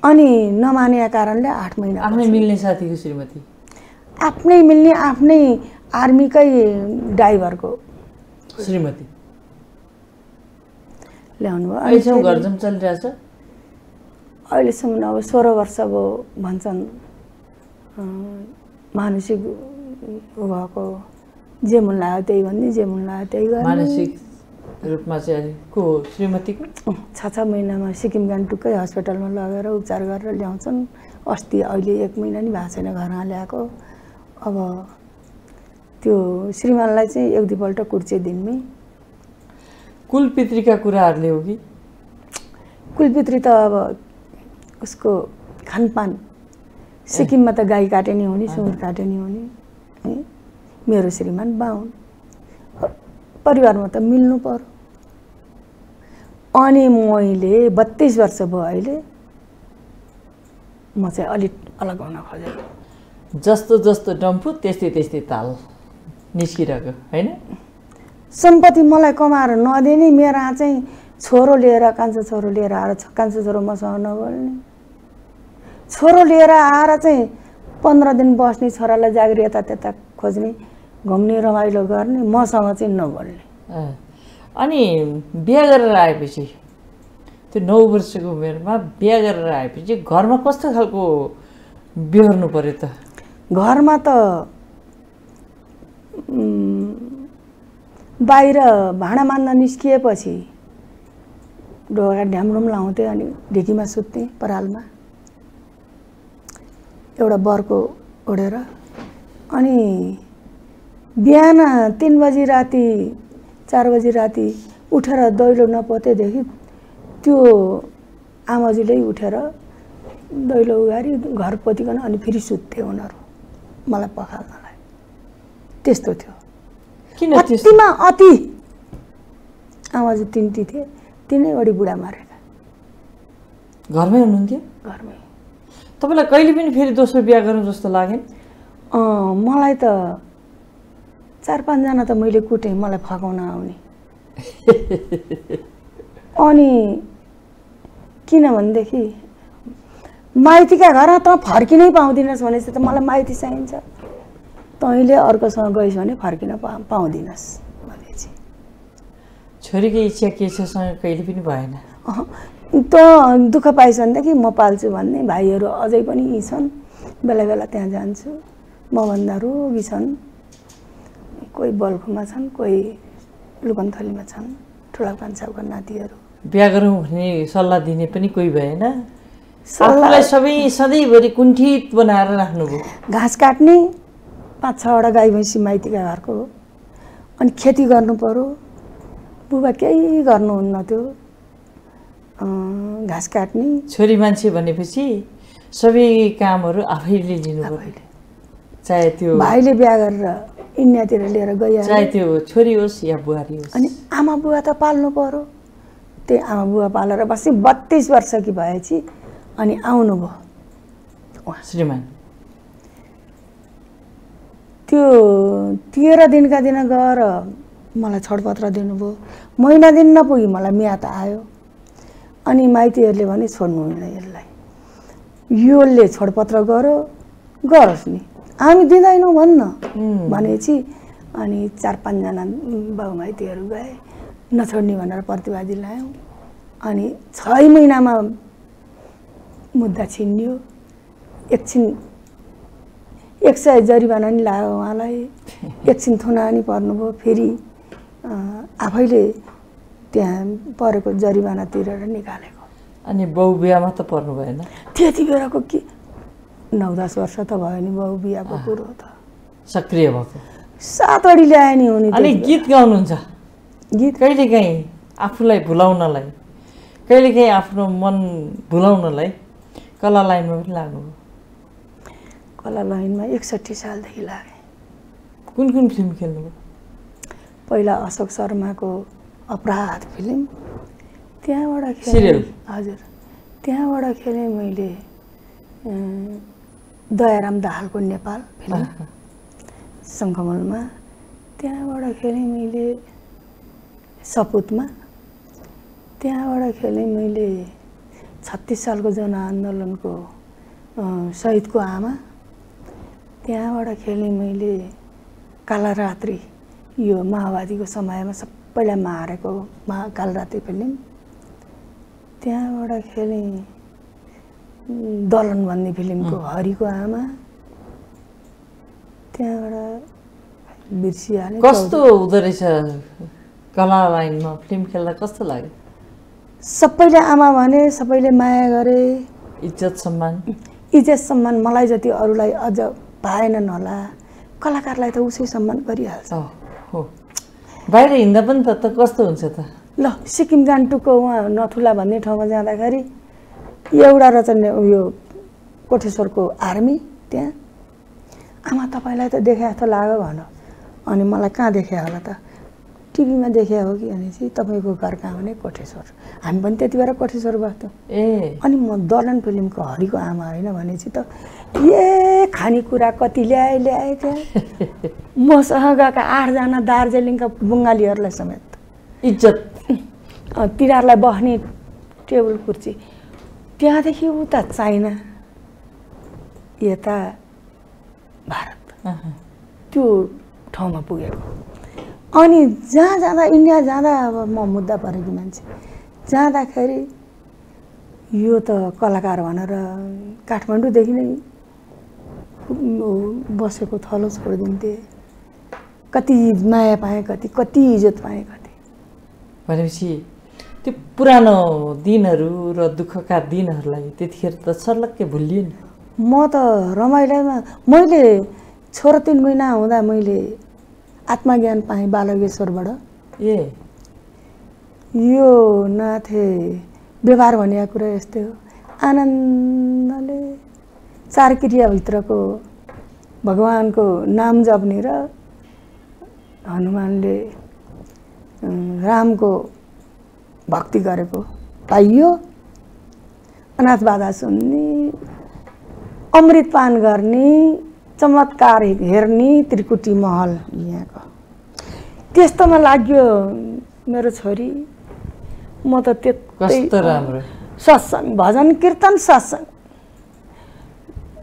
अनि नमानेका कारणले आठ महिना आफ्नै मिल्ने साथीको श्रीमती। आफ्नै मिल्ने आफ्नै आर्मीकै ड्राइभरको श्रीमती। ल्याउनु भयो। घरजम चलिरहेछ? अहिलेसम्म अब सोह्र वर्ष अब भन्छन् मानसिक भएको जे मन लाग्यो त्यही भन्ने जे मन लाग्यो त्यही गर्ने। मानसिक रूपमा चाहिँ को श्रीमतीको? छ छ महिनामा सिक्किम गान्तोककै हस्पिटलमा लगेर उपचार गरेर ल्याउँछन्। अस्ति अहिले एक महिना नि भएको छैन घरमा ल्याएको। अब त्यो श्रीमानलाई चाहिँ एक दुईपल्ट कुर्चे दिनमै। कुल पितृका कुराहरूले हो कि? कुलपित्री त अब उसको खानपान। सिक्किममा त गाई काटे नि हुने सुँगुर काटे नि हुने है? मेरो श्रीमान बाहुन। परिवारमा त मिल्नु पर्यो। अनि मैले बत्तिस वर्ष भयो अहिले म चाहिँ अलिक अलग हुन खोजेको जस्तो जस्तो डम्फु त्यस्तै त्यस्तै ताल निस्किरहेको होइन? सम्पत्ति मलाई कमाएर नदिने मेरा चाहिँ छोरो लिएर कान्छो छोरो लिएर आएर छ- कान्छो छोरो मसँग नबोल्ने। छोरो लिएर आएर चाहिँ पन्ध्र दिन बस्ने छोरालाई जागिर यता त्यता खोज्ने। घुम्ने रमाइलो गर्ने मसँग चाहिँ नबोल्ने। अनि बिहा गरेर आएपछि त्यो नौ वर्षको उमेरमा बिहा गरेर आएपछि घरमा कस्तो खालको बिहोर्नु पर्यो त? घरमा त बाहिर भाँडा मान्दा निस्किएपछि ढोका ढ्याम्रोम लाउँथेँ अनि ढिकीमा सुत्थेँ परालमा। एउटा बर्को ओढेर अनि बिहान तिन बजी राति चार बजी राति उठेर दैलो नपतेदेखि त्यो आमाजीले उठेर दैलो उगारी घर पोतिकन अनि फेरि सुत्थे उनीहरू मलाई पखाल्नलाई। त्यस्तो थियो। किन अतिमा अति। आमाजी तिनटी थिए तिनैवटी बुढा मारेका घरमै हुनुहुन्थ्यो? घरमै। तपाईँलाई कहिले पनि फेरि दोस्रो बिहा गरौँ जस्तो लागेन? अँ, मलाई त चार पाँचजना त मैले कुटेँ मलाई फकाउन आउने। अनि किनभनेदेखि माइतीका घरमा त फर्किनै पाउँदिनस् भनेपछि त मलाई माइती चाहिन्छ। तैँले अर्कोसँग गइस् भने फर्किन पा पाउँदिनस् भनेपछि। छोरीको इच्छा के छ सँग कहिले पनि भएन। त दुःख पाइस् भनेदेखि म पाल्छु भन्ने भाइहरू अझै पनि यी छन्। बेला बेला त्यहाँ जान्छु। मभन्दा रोगी छन्। कोही बल्खुमा छन् कोही लुकनथलीमा छन् ठुला कान्छाको नातिहरू। बिहा गरौँ भन्ने सल्लाह दिने पनि कोही भएन। सल्लाह- आफूलाई सबै सधैँभरि कुण्ठित बनाएर राख्नुभयो। घाँस काट्ने पाँच छवटा गाई भैँसी माइतीका घरको हो। अनि खेती गर्नु पऱ्यो बुबा केही गर्नुहुन्न त्यो घाँस काट्ने। छोरी मान्छे भनेपछि सबै कामहरू आफैले आफैले। चाहे त्यो भाइले बिहा गरेर इन्डियातिर लिएर चाहे गइहाल्यो त्यो छोरी होस् या बुहारी होस्। अनि आमा बुवा त पाल्नु पऱ्यो त्यही आमा बुवा पालेर बसी बत्तिस वर्ष कि भएपछि अनि आउनुभयो। श्रीमान। त्यो तेह्र दिनका दिन गएर मलाई छोडपत्र दिनुभयो। महिना दिन नपुगी मलाई म्याद आयो। अनि माइतीहरूले भने छोड्नु हुँदैन यसलाई। योले छोडपत्र गर्यो गरोस् नि। हामी दिँदैनौँ भन्न। भनेपछि अनि चार पाँचजना बाबु माइतीहरू गए नछोड्ने भनेर प्रतिवादी ल्यायौँ अनि छ महिनामा मुद्दा छिन्यो एकछिन एक सय जरिवाना नि लाग्यो उहाँलाई। [laughs] एकछिन थुना नि पर्नुभयो। फेरि आफैले त्यहाँ परेको जरिवाना तिरेर निकालेको। अनि बाउ बिहामा त पर्नु भएन। त्यति बेलाको के नौ दस वर्ष त भयो नि बाउ बिहाको कुरो त। सक्रिय भएको। सातवटी ल्याए नि उनी अनि गीत गाउनुहुन्छ। गीत? कहिलेकाहीँ आफूलाई भुलाउनलाई कहिलेकाहीँ आफ्नो मन भुलाउनलाई कला लाइनमा पनि लाग्नुभयो। कला लाइनमा एकसट्ठी सालदेखि लागेँ। कुन कुन फिल्म खेल्नुभयो? पहिला अशोक शर्माको अपराध फिल्म। त्यहाँबाट खेलेँ। सिरियल? हजुर। त्यहाँबाट खेलेँ मैले दयाराम दाहालको नेपाल फिल्म सङ्कमलमा त्यहाँबाट खेलेँ मैले सपुतमा। त्यहाँबाट खेलेँ मैले छत्तिस सालको जनआन्दोलनको अँ, शहीदको आमा। त्यहाँबाट खेलेँ मैले काला रात्रि यो माओवादीको समयमा सबैलाई मारेको मा कालरात्रि फिल्म। त्यहाँबाट खेलेँ दलन भन्ने फिल्मको हरिको आमा त्यहाँबाट बिर्सिहालेँ कस्तो हुँदो रहेछ कला लाइनमा फिल्म खेल्दा कस्तो लाग्यो? सबैले आमा भने सबैले माया गरे। इज्जत सम्मान? इज्जत सम्मान मलाई जति अरूलाई अझ पाएनन् होला कलाकारलाई त उसै सम्मान गरिहाल्छ। हो। बाहिर हिँड्दा पनि त त कस्तो हुन्छ त? ल सिक्किम गान्तोकको उहाँ नथुला भन्ने ठाउँमा जाँदाखेरि एउटा रहेछ नि उयो कोठेश्वरको आर्मी त्यहाँ। आमा तपाईँलाई त देखे जस्तो लाग्यो भन। अनि मलाई कहाँ देखे होला त? टिभीमा देखे हो कि? भनेपछि तपाईँको घर कहाँ भने कोठेश्वर। हामी पनि त्यति बेला कोठेश्वर बस्थ्यौँ ए। अनि म दलन फिल्मको हरिको आमा होइन भनेपछि त ए खानेकुरा कति ल्याए ल्याए त्यहाँ [laughs] मसँग गएका आठजना दार्जिलिङका बङ्गालीहरूलाई समेत। इज्जत। तिनीहरूलाई बस्ने टेबल कुर्सी। त्यहाँदेखि उता चाइना यता भारत। त्यो ठाउँमा पुगेको। अनि जहाँ जाँदा इन्डिया जाँदा अब म मुद्दा परेकी मान्छे। जाँदाखेरि यो त कलाकार भनेर काठमाडौँदेखि नै बसेको थलो छोडिदिन्थे। कति माया पाएँ कति कति इज्जत पाएँ कति। भनेपछि त्यो पुरानो दिनहरू र दुःखका दिनहरूलाई त्यतिखेर त सर्लक्कै भुलियो नि। म त रमाइलोमा मैले छोरो तिन महिना हुँदा मैले आत्मज्ञान पाएँ बालगेश्वरबाट ए। यो नाथे व्यवहार भनेको कुरा यस्तै हो। आनन्दले चार क्रियाभित्रको भगवान्को नाम जप्ने र हनुमानले रामको भक्ति गरेको। पाइयो। अनाथ बाधा सुन्ने अमृत पान गर्ने चमत्कार हेर्ने त्रिकुटी महल यहाँको। त्यस्तोमा लाग्यो मेरो छोरी। म त कस्तो राम्रो। सत्सङ्ग भजन कीर्तन सत्सङ्ग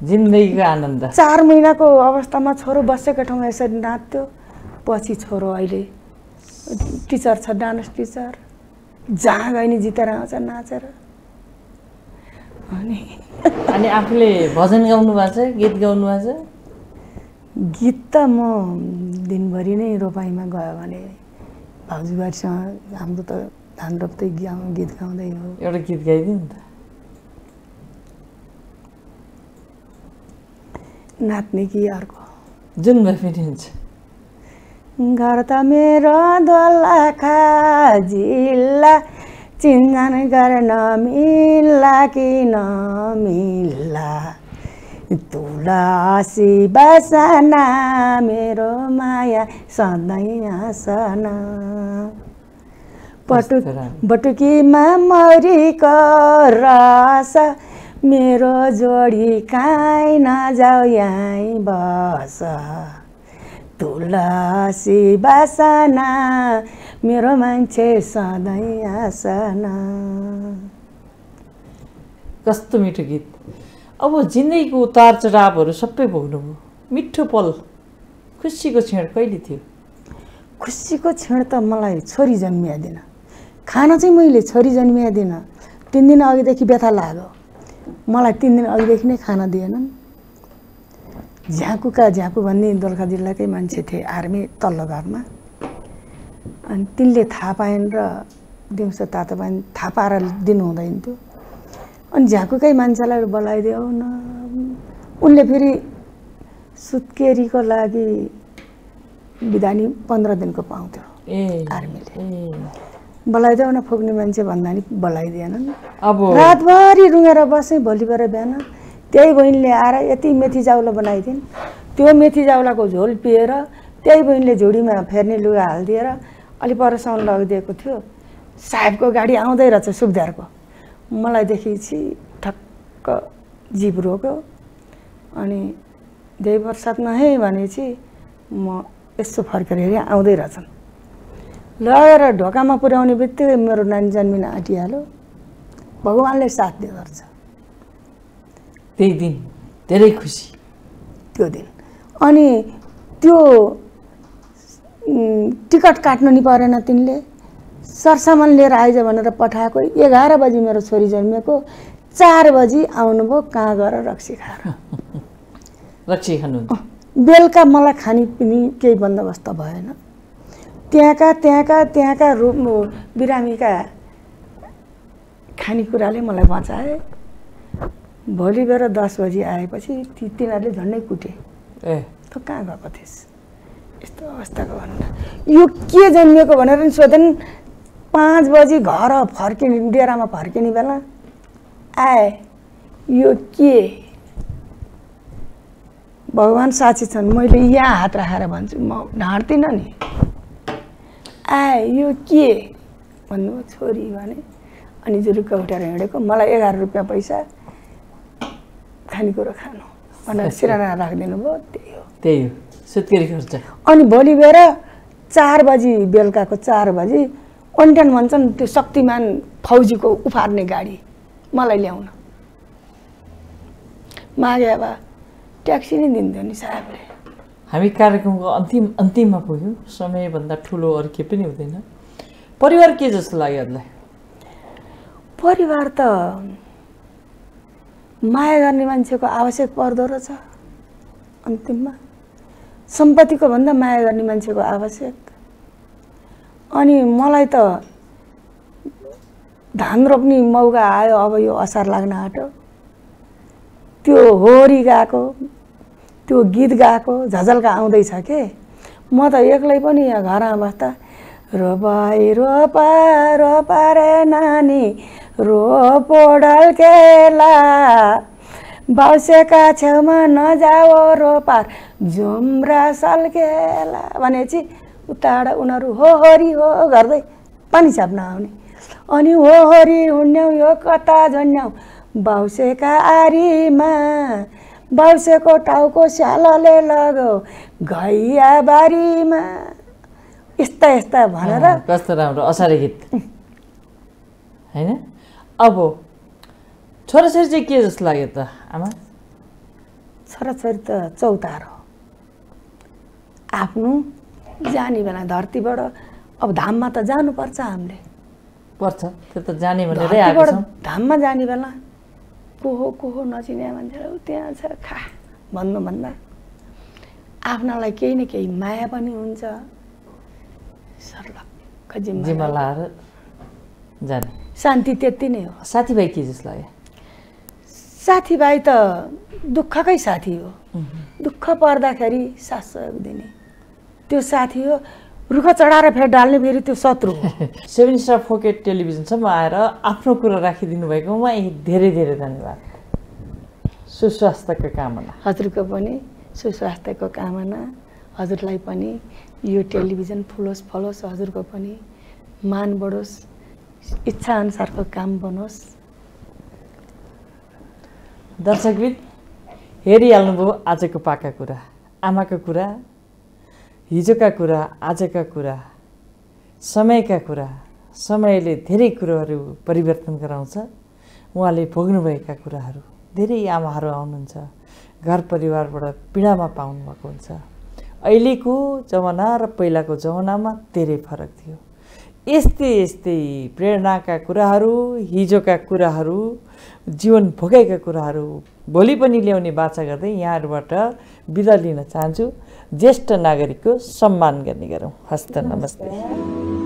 जिन्दगीको आनन्द। चार महिनाको अवस्थामा छोरो बसेको ठाउँमा यसरी नाच्थ्यो। पछि छोरो अहिले टिचर छ डान्स टिचर। जहाँ गए नि जितेर आउँछ नाचेर। अनि अनि आफूले भजन गाउनु भएको छ गीत गाउनु भएको छ? गीत त म दिनभरि नै रोपाइँमा गयो भने भाउजूबारीसँग हाम्रो त धान रोप्दै गाउँ गीत गाउँदै हो। एउटा गीत गाइदिउँ नि त। नाच्ने कि अर्को? जुन भए पनि हुन्छ। घर त मेरो दोलखा जिल्ला। चिन्जान गर्न मिल्ला कि नमिल्ला? तुलसी बसना मेरो माया सधैँ आसना। पटु। बटुकीमा मौरीको रस। मेरो जोडी काहीँ नजाऊ यहीँ बस। तुलसी बसना मेरो मान्छे सधैँ आसना। कस्तो मिठो गीत। अब जिन्दगीको उतार चढावहरू सबै भोग्नुभयो मिठो पल। खुसीको क्षण कहिले थियो? खुसीको क्षण त मलाई छोरी जन्मियादिन। खाना चाहिँ मैले छोरी जन्मियादिन। तिन दिन अघिदेखि व्यथा लाग्यो। मलाई तिन दिन अघिदेखि नै खाना दिएनन्। झ्याकुका झ्याकु भन्ने दोलखा जिल्लाकै मान्छे थिए आर्मी तल्लो घरमा अनि तिनले थाहा पाइन् र दिउँसो तातो पानी थाहा पाएर दिनु हुँदैन थियो। अनि झ्याकुकै मान्छेलाई बोलाइदियो न। उनले फेरि सुत्केरीको लागि बिदानी पन्ध्र दिनको पाउँथ्यो ए आर्मीले। बोलाइदेऊ न फुक्ने मान्छे भन्दा नि बोलाइदिएनन्। अब रातभरि रुँगेर बसेँ भोलिबाट बिहान त्यही बहिनीले आएर यति मेथी चाउलो बनाइदिन्। त्यो मेथी चाउलाको झोल पिएर त्यही बहिनीले झुडीमा फेर्ने लुगा हालिदिएर अलि परसम्म लगिदिएको थियो। साहेबको गाडी आउँदै रहेछ सुखदारको मलाई देखिपछि ठक्क जिप रोक्यो। अनि देवी प्रसाद नहे भनेपछि म यसो फर्केर हेरेँ आउँदै रहेछन्। लगेर ढोकामा पुर्याउने बित्तिकै मेरो नानी जन्मिन आँटिहाल्यो। भगवान्ले साथ दिँदो रहेछ। त्यही दिन धेरै खुसी। त्यो दिन। अनि त्यो टिकट काट्नु नि परेन तिनले। सरसामान लिएर आइज भनेर पठाएको। एघार बजी मेरो छोरी जन्मेको चार बजी आउनुभयो कहाँ गएर रक्सी खाएर। [laughs] रक्सी खानुहुन्छ? बेलुका मलाई खाने पनि केही बन्दोबस्त भएन। त्यहाँका त्यहाँका त्यहाँका बिरामीका खानेकुराले मलाई बचाए। भोलि बेर दस बजी आएपछि ती तिनीहरूले झन्डै कुटे। ए। त कहाँ गएको थिइस् यस्तो अवस्थाको भनेर यो के जन्मिएको भनेर नि सोधेन्। पाँच बजी घर फर्किने डेरामा फर्किने बेला आए। यो के? भगवान् साक्षी छन्। मैले यहाँ हात राखेर भन्छु। म ढाँट्दिनँ नि। आए यो के? भन्नुभयो छोरी भने। अनि जुरुक्क उठेर हिँडेको। मलाई एघार रुपियाँ पैसा खानेकुरो खानु। भनेर सिराना राखिदिनु भयो त्यही हो। त्यही हो। सुत्केरी खर्च अनि भोलि बेर चार बजी बेलुकाको चार बजी ओन्टेन भन्छन् त्यो शक्तिमान फौजीको उफार्ने गाडी। मलाई ल्याउन। मागे अब ट्याक्सी नै दिन्थ्यो नि साहेबले। हामी कार्यक्रमको अन्तिम अन्तिममा पुग्यौँ। समयभन्दा ठुलो अरू केही पनि हुँदैन। परिवार के जस्तो लाग्यो हजुरलाई परिवार त माया गर्ने मान्छेको आवश्यक पर्दो रहेछ। अन्तिममा सम्पत्तिको भन्दा माया गर्ने मान्छेको आवश्यक। अनि मलाई त धान रोप्ने मौका आयो अब यो असार लाग्न आँट्यो। त्यो होरी गएको त्यो गीत गाएको झझल्का आउँदैछ के? म त एक्लै पनि यहाँ घरमा बस्दा रोपाई रोपा रोपा रे नानी रोपो ढल्केला बाउसेका छेउमा नजाओ रोपार झुम्रा सल्केला भनेपछि उताबाट उनीहरू हो हरि हो गर्दै पानी छाप्न आउने अनि हो हरि हुन्यौ यो कता झन्याउ बाउसेका आरीमा बाउसेको टाउको स्यालले लगो घैया बारीमा यस्ता यस्ता भनेर कस्तो राम्रो असारे गीत होइन अब छोराछोरी चाहिँ के जस्तो लाग्यो त आमा छोराछोरी त चौतार हो आफ्नो जाने बेला धरतीबाट अब धाममा त जानुपर्छ हामीले पर्छ त्यो त जाने भनेरै धाममा जाने बेला को हो को हो नचिने मान्छेहरू त्यहाँ छ खा भन्नुभन्दा आफ्नालाई केही न केही माया पनि हुन्छ सर्लक्क जिम्मा जिम्मा लाएर जाने शान्ति त्यति नै हो। साथीभाइ के जस्तो लाग्यो? साथीभाइ त दुःखकै साथी हो। दुःख पर्दाखेरि साथ सहयोग दिने। त्यो साथी हो। रुख चढाएर फेरि डाल्ने फेरि त्यो शत्रु [laughs] सेभेन स्टार फोकेट टेलिभिजनसम्म आएर आफ्नो कुरा राखिदिनु भएकोमा धेरै धेरै धन्यवाद। सुस्वास्थ्यको कामना। हजुरको पनि सुस्वास्थ्यको कामना। हजुरलाई पनि यो टेलिभिजन फुलोस् फलोस्। हजुरको पनि मान बढोस्। इच्छाअनुसारको काम बनोस् दर्शकबिन हेरिहाल्नुभयो आजको पाका कुरा आमाको कुरा हिजोका कुरा आजका कुरा समयका कुरा समयले धेरै कुरोहरू परिवर्तन गराउँछ उहाँले भोग्नुभएका कुराहरू धेरै आमाहरू आउनुहुन्छ घर परिवारबाट पीडामा पाउनुभएको हुन्छ अहिलेको जमाना र पहिलाको जमानामा धेरै फरक थियो यस्तै यस्तै प्रेरणाका कुराहरू हिजोका कुराहरू जीवन भोगेका कुराहरू भोलि पनि ल्याउने बाचा गर्दै यहाँहरूबाट बिदा लिन चाहन्छु। ज्येष्ठ नागरिकको सम्मान गर्ने गरौँ। हस्त नमस्ते।